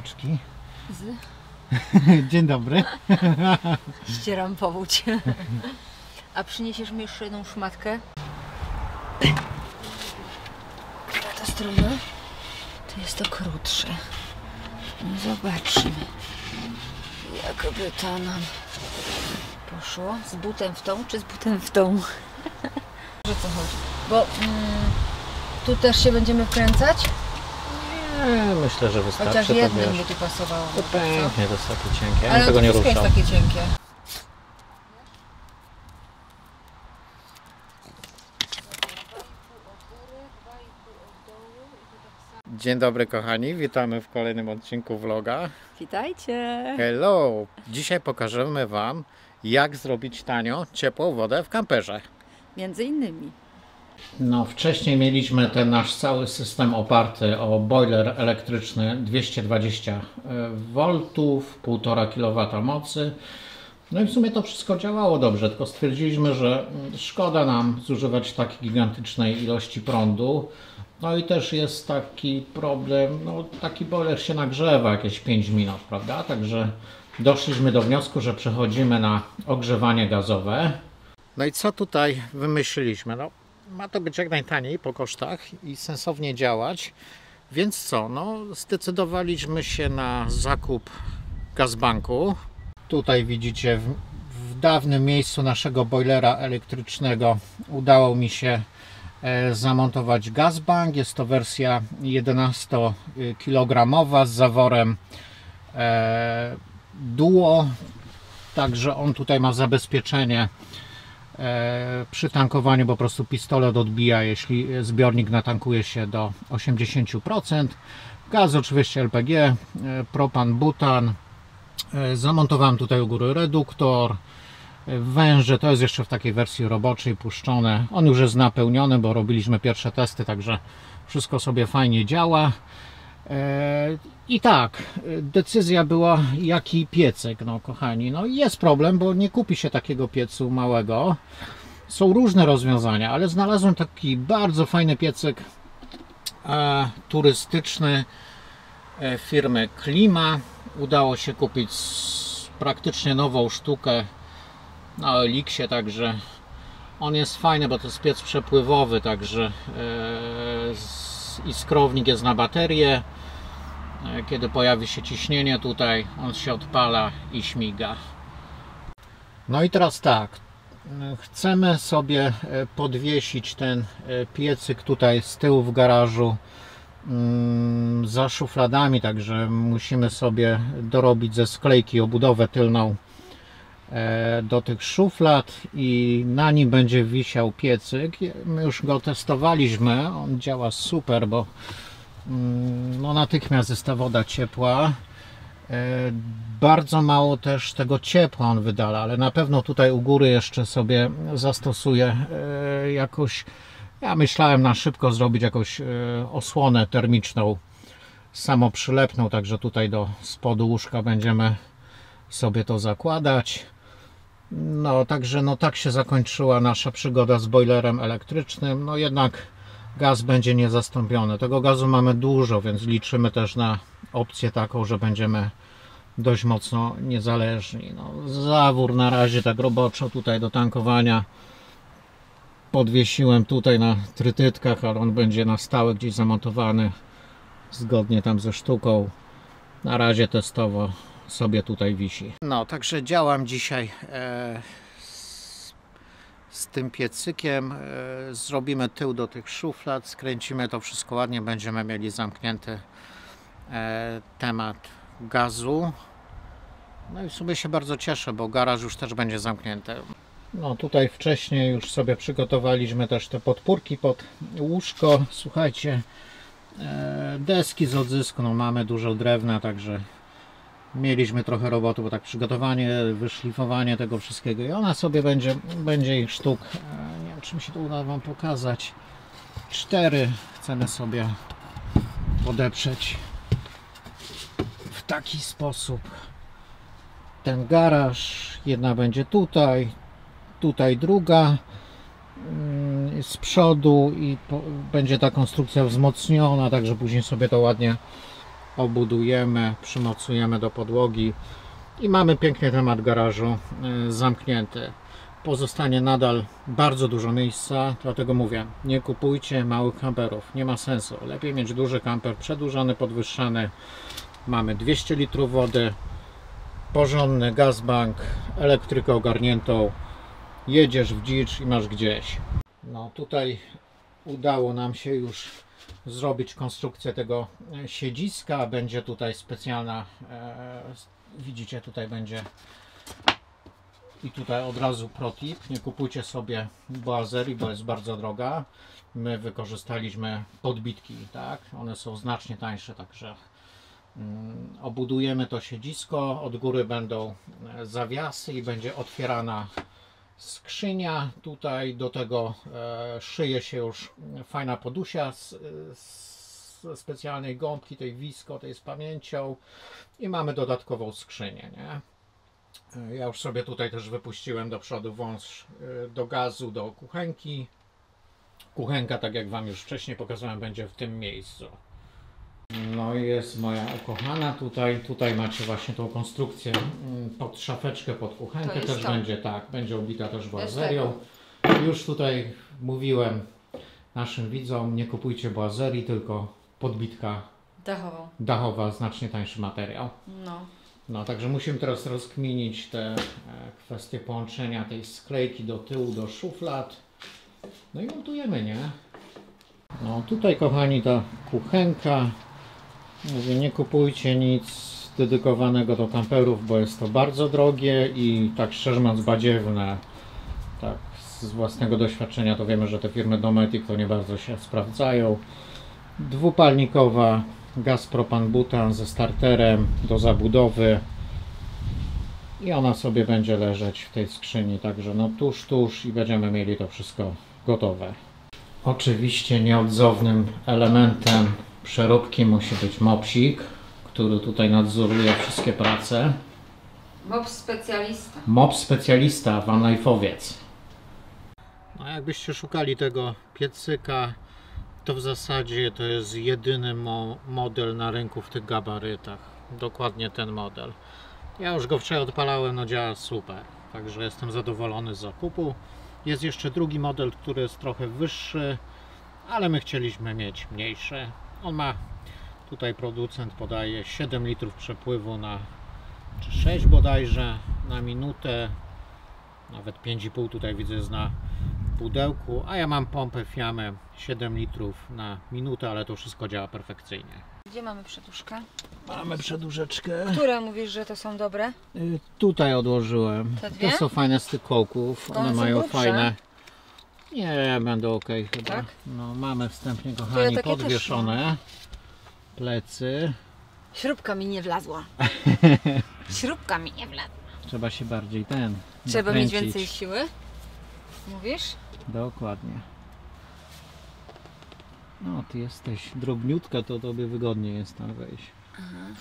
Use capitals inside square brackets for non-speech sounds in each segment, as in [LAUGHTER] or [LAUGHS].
widoczki. Z... [LAUGHS] Dzień dobry. [LAUGHS] Ścieram powódź. [LAUGHS] A przyniesiesz mi jeszcze jedną szmatkę? Na tę stronę to jest to krótsze. No zobaczmy, jakby to nam poszło. Z butem w tą, czy z butem w tą? Że co chodzi? Bo mm, tu też się będziemy wkręcać? Nie, myślę, że wystarczy. Chociaż to jednym wiesz. by tu pasowało. To co? pięknie, to jest takie cienkie. Ja Ale to tego nie ruszał. jest takie cienkie. Dzień dobry kochani, witamy w kolejnym odcinku vloga. Witajcie! Hello! Dzisiaj pokażemy Wam, jak zrobić tanio ciepłą wodę w kamperze. Między innymi. No, wcześniej mieliśmy ten nasz cały system oparty o boiler elektryczny 220 V, 1,5 kW mocy. No i w sumie to wszystko działało dobrze, tylko stwierdziliśmy, że mm, szkoda nam zużywać tak gigantycznej ilości prądu. No i też jest taki problem, no taki boiler się nagrzewa jakieś 5 minut, prawda? Także doszliśmy do wniosku, że przechodzimy na ogrzewanie gazowe. No i co tutaj wymyśliliśmy? No, ma to być jak najtaniej po kosztach i sensownie działać. Więc co? No, zdecydowaliśmy się na zakup gazbanku. Tutaj widzicie w, w dawnym miejscu naszego boilera elektrycznego udało mi się e, zamontować gazbank. Jest to wersja 11 kg z zaworem e, duo. Także on tutaj ma zabezpieczenie przy tankowaniu po prostu pistolet odbija, jeśli zbiornik natankuje się do 80%. Gaz oczywiście LPG, e, propan, butan. E, Zamontowałem tutaj u góry reduktor. E, Węże to jest jeszcze w takiej wersji roboczej puszczone. On już jest napełniony, bo robiliśmy pierwsze testy, także wszystko sobie fajnie działa. E, I tak, decyzja była jaki piecek, no kochani. No jest problem, bo nie kupi się takiego piecu małego. Są różne rozwiązania, ale znalazłem taki bardzo fajny piecek e, turystyczny e, firmy Klima. Udało się kupić praktycznie nową sztukę na Elixie, także on jest fajny, bo to jest piec przepływowy, także e, z- i skrownik jest na baterię. E, Kiedy pojawi się ciśnienie tutaj, on się odpala i śmiga. No i teraz tak, e, chcemy sobie e, podwiesić ten piecyk tutaj z tyłu w garażu mm, za szufladami, także musimy sobie dorobić ze sklejki obudowę tylną do tych szuflad i na nim będzie wisiał piecyk. My już go testowaliśmy, on działa super, bo mm, no natychmiast jest ta woda ciepła. E, Bardzo mało też tego ciepła on wydala, ale na pewno tutaj u góry jeszcze sobie zastosuję e, jakoś. Ja myślałem na szybko zrobić jakąś e, osłonę termiczną samoprzylepną, także tutaj do spodu łóżka będziemy sobie to zakładać. No, także no tak się zakończyła nasza przygoda z boilerem elektrycznym. No jednak gaz będzie niezastąpiony. Tego gazu mamy dużo, więc liczymy też na opcję taką, że będziemy dość mocno niezależni. No, zawór na razie tak roboczo tutaj do tankowania podwiesiłem tutaj na trytytkach, ale on będzie na stałe gdzieś zamontowany zgodnie tam ze sztuką. Na razie testowo sobie tutaj wisi. No, także działam dzisiaj e, z, z tym piecykiem. E, zrobimy tył do tych szuflad, skręcimy to wszystko ładnie, będziemy mieli zamknięty e, temat gazu. No i w sumie się bardzo cieszę, bo garaż już też będzie zamknięty. No tutaj wcześniej już sobie przygotowaliśmy też te podpórki pod łóżko. Słuchajcie, e, deski z odzysku, no mamy dużo drewna, także mieliśmy trochę roboty, bo tak przygotowanie, wyszlifowanie tego wszystkiego i ona sobie będzie, będzie ich sztuk, e, nie wiem czy mi się to uda Wam pokazać, cztery chcemy sobie podeprzeć w taki sposób. Ten garaż, jedna będzie tutaj, tutaj druga mm, z przodu i będzie ta konstrukcja wzmocniona, także później sobie to ładnie obudujemy, przymocujemy do podłogi i mamy pięknie temat garażu y, zamknięty. Pozostanie nadal bardzo dużo miejsca, dlatego mówię, nie kupujcie małych kamperów, nie ma sensu. Lepiej mieć duży kamper, przedłużony, podwyższany. Mamy 200 litrów wody, porządny gazbank, elektrykę ogarniętą, jedziesz w dzicz i masz gdzieś. No tutaj udało nam się już zrobić konstrukcję tego e, siedziska. Będzie tutaj specjalna, e, widzicie tutaj będzie i tutaj od razu protip, nie kupujcie sobie boazerii, bo jest bardzo droga. My wykorzystaliśmy podbitki, tak? One są znacznie tańsze, także mm, obudujemy to siedzisko. Od góry będą e, zawiasy i będzie otwierana skrzynia. Tutaj do tego e, szyje się już fajna podusia z, z specjalnej gąbki, tej wisko, tej z pamięcią i mamy dodatkową skrzynię, nie? E, Ja już sobie tutaj też wypuściłem do przodu wąż e, do gazu, do kuchenki. Kuchenka, tak jak Wam już wcześniej pokazałem, będzie w tym miejscu. No i jest moja ukochana tutaj. Tutaj macie właśnie tą konstrukcję mm, pod szafeczkę, pod To kuchenkę. jest Też to. będzie tak, będzie ubita też Jest boazerią. Już tutaj mówiłem naszym widzom, nie kupujcie boazerii, tylko podbitka Dachową. dachowa, znacznie tańszy materiał. No. No, także musimy teraz rozkminić te e, kwestie połączenia tej sklejki do tyłu, do szuflad. No i montujemy, nie? No tutaj, kochani, ta kuchenka. Mówię, nie kupujcie nic dedykowanego do kamperów, bo jest to bardzo drogie i tak szczerze mówiąc badziewne. Tak, z własnego doświadczenia to wiemy, że te firmy Dometic to nie bardzo się sprawdzają. Dwupalnikowa gaz propan butan ze starterem do zabudowy i ona sobie będzie leżeć w tej skrzyni, także no tuż, tuż i będziemy mieli to wszystko gotowe. Oczywiście nieodzownym elementem przeróbki musi być mopsik, który tutaj nadzoruje wszystkie prace. Mob specjalista. Mop specjalista, vanlife'owiec. No jakbyście szukali tego piecyka, to w zasadzie to jest jedyny mo- model na rynku w tych gabarytach. Dokładnie ten model. Ja już go wczoraj odpalałem, no działa super. Także jestem zadowolony z zakupu. Jest jeszcze drugi model, który jest trochę wyższy, ale my chcieliśmy mieć mniejszy. On ma, tutaj producent podaje 7 litrów przepływu na czy 6 bodajże na minutę, nawet 5,5 tutaj widzę jest na pudełku, a ja mam pompę Fiamę 7 litrów na minutę, ale to wszystko działa perfekcyjnie. Gdzie mamy przeduszkę? Mamy przedłużeczkę. Które mówisz, że to są dobre? Y, Tutaj odłożyłem. Te dwie? To są fajne z tych kołków. One one mają grubsze? fajne. Nie, będą ok chyba. Tak? No, mamy wstępnie, ja kochani, też podwieszone plecy. Śrubka mi nie wlazła. [LAUGHS] Śrubka mi nie wlazła. Trzeba się bardziej ten. Trzeba mieć nakręcić. więcej siły? Mówisz? Dokładnie. No, ty jesteś drobniutka, to tobie wygodniej jest tam wejść. Nie.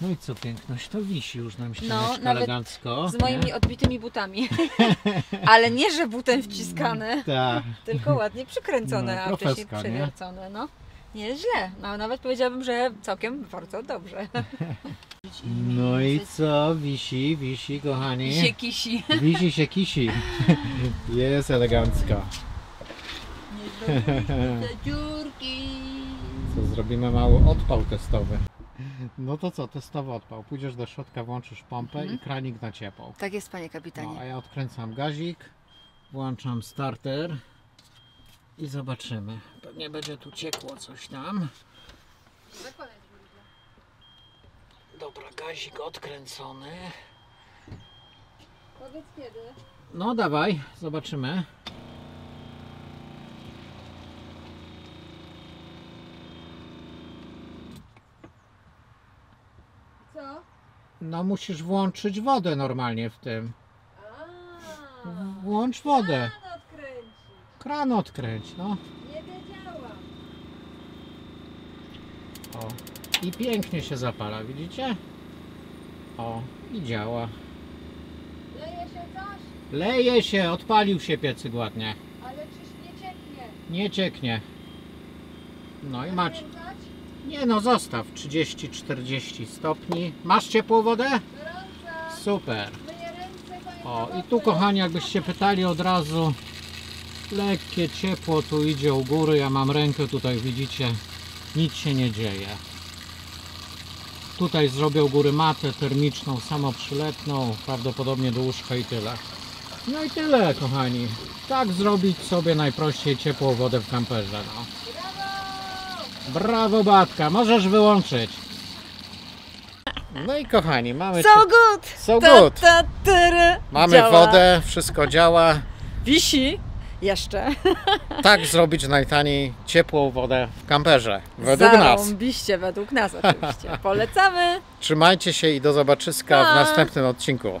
No i co piękność, to wisi już nam ścianeczka No, elegancko. Z moimi nie? odbitymi butami. [LAUGHS] Ale nie, że butem wciskane, [LAUGHS] Tak. tylko ładnie przykręcone, No, a wcześniej nie? przewiercone. No. Nie jest źle. No, nawet powiedziałabym, że całkiem bardzo dobrze. [LAUGHS] No i co? Wisi, wisi, kochani. się kisi. Wisi się kisi. Jest elegancko. dziurki. Co, zrobimy mały odpał testowy. No to co, testowy odpał. Pójdziesz do środka, włączysz pompę Mhm. i kranik na ciepło. Tak jest, panie No, kapitanie. a ja odkręcam gazik, włączam starter i zobaczymy. Pewnie będzie tu ciekło coś tam. Dobra, gazik odkręcony. Powiedz kiedy. No dawaj, zobaczymy. Co? No musisz włączyć wodę normalnie w tym. Włącz wodę. odkręcić. Kran odkręć, no. Nie wiedziałam. O. I pięknie się zapala, widzicie? O, i działa. Leje się coś, Leje się, odpalił się piecyk ładnie. ale czyż nie cieknie? Nie cieknie. No i macie. Nie no, zostaw 30-40 stopni. Masz ciepłą wodę? Super. O, i tu kochani, jakbyście pytali od razu, lekkie ciepło tu idzie u góry. Ja mam rękę tutaj, widzicie, nic się nie dzieje. Tutaj zrobię u góry matę termiczną, samoprzylepną, prawdopodobnie do łóżka i tyle. No i tyle, kochani. Tak zrobić sobie najprościej ciepłą wodę w kamperze. No. Brawo! Batka, możesz wyłączyć. No i kochani, mamy, So good! So Ta, good. ta, tyry. mamy Działa. wodę, wszystko działa. Wisi jeszcze. [LAUGHS] Tak zrobić najtaniej ciepłą wodę w kamperze. Według nas. Zarąbiście według nas oczywiście. Polecamy. Trzymajcie się i do zobaczyska w Pa. następnym odcinku.